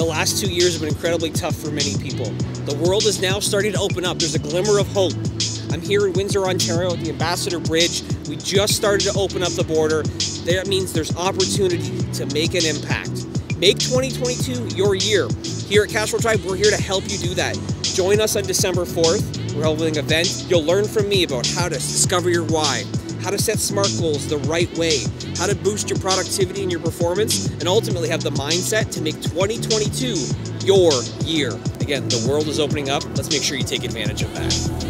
The last two years have been incredibly tough for many people. The world is now starting to open up. There's a glimmer of hope. I'm here in Windsor, Ontario at the Ambassador Bridge. We just started to open up the border. That means there's opportunity to make an impact. Make 2022 your year. Here at Cashflow Tribe, we're here to help you do that. Join us on December 4th. We're holding an event. You'll learn from me about how to discover your why, how to set SMART goals the right way, how to boost your productivity and your performance, and ultimately have the mindset to make 2022 your year. Again, the world is opening up. Let's make sure you take advantage of that.